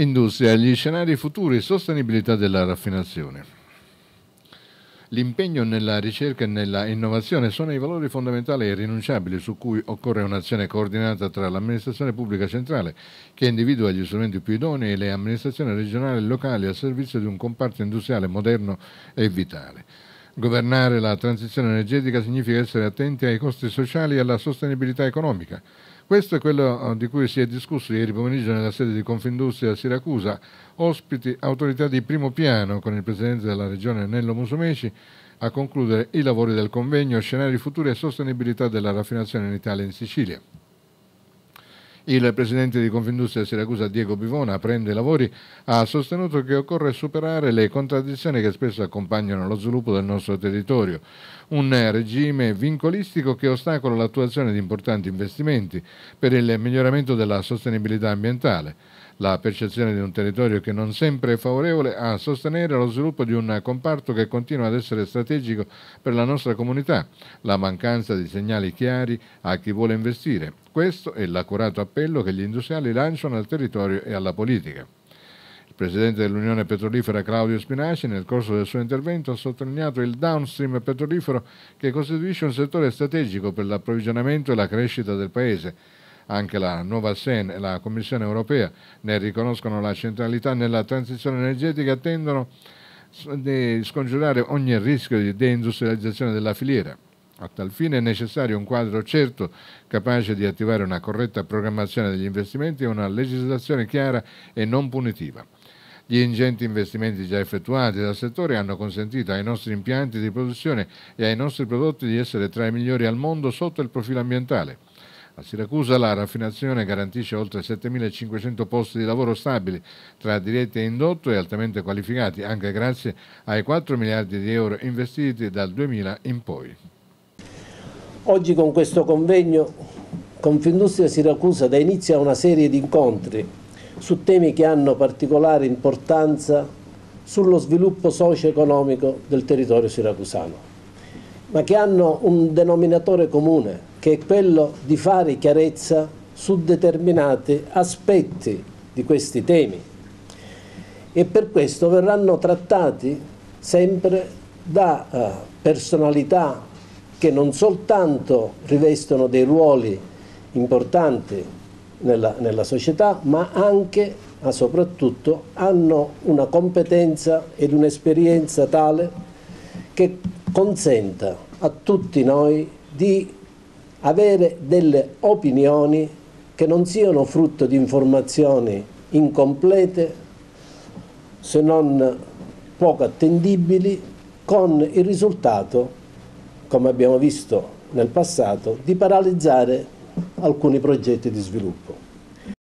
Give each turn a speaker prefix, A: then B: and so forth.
A: Industria, gli scenari futuri e sostenibilità della raffinazione. L'impegno nella ricerca e nella innovazione sono i valori fondamentali e irrinunciabili su cui occorre un'azione coordinata tra l'amministrazione pubblica centrale, che individua gli strumenti più idonei, e le amministrazioni regionali e locali al servizio di un comparto industriale moderno e vitale. Governare la transizione energetica significa essere attenti ai costi sociali e alla sostenibilità economica. Questo è quello di cui si è discusso ieri pomeriggio nella sede di Confindustria a Siracusa, ospiti autorità di primo piano con il Presidente della Regione Nello Musumeci a concludere i lavori del convegno Scenari futuri e sostenibilità della raffinazione in Italia e in Sicilia. Il presidente di Confindustria Siracusa Diego Bivona, aprendo i lavori, ha sostenuto che occorre superare le contraddizioni che spesso accompagnano lo sviluppo del nostro territorio, un regime vincolistico che ostacola l'attuazione di importanti investimenti per il miglioramento della sostenibilità ambientale la percezione di un territorio che non sempre è favorevole a sostenere lo sviluppo di un comparto che continua ad essere strategico per la nostra comunità, la mancanza di segnali chiari a chi vuole investire. Questo è l'accurato appello che gli industriali lanciano al territorio e alla politica. Il presidente dell'Unione Petrolifera Claudio Spinaci nel corso del suo intervento ha sottolineato il downstream petrolifero che costituisce un settore strategico per l'approvvigionamento e la crescita del Paese anche la nuova SEN e la Commissione europea ne riconoscono la centralità nella transizione energetica e tendono di scongiurare ogni rischio di deindustrializzazione della filiera. A tal fine è necessario un quadro certo capace di attivare una corretta programmazione degli investimenti e una legislazione chiara e non punitiva. Gli ingenti investimenti già effettuati dal settore hanno consentito ai nostri impianti di produzione e ai nostri prodotti di essere tra i migliori al mondo sotto il profilo ambientale. A Siracusa la raffinazione garantisce oltre 7.500 posti di lavoro stabili tra diretti e indotto e altamente qualificati, anche grazie ai 4 miliardi di euro investiti dal 2000 in poi.
B: Oggi con questo convegno Confindustria Siracusa dà inizio a una serie di incontri su temi che hanno particolare importanza sullo sviluppo socio-economico del territorio siracusano, ma che hanno un denominatore comune, che è quello di fare chiarezza su determinati aspetti di questi temi. E per questo verranno trattati sempre da uh, personalità che non soltanto rivestono dei ruoli importanti nella, nella società ma anche, ma soprattutto, hanno una competenza ed un'esperienza tale che consenta a tutti noi di avere delle opinioni che non siano frutto di informazioni incomplete, se non poco attendibili, con il risultato, come abbiamo visto nel passato, di paralizzare alcuni progetti di sviluppo.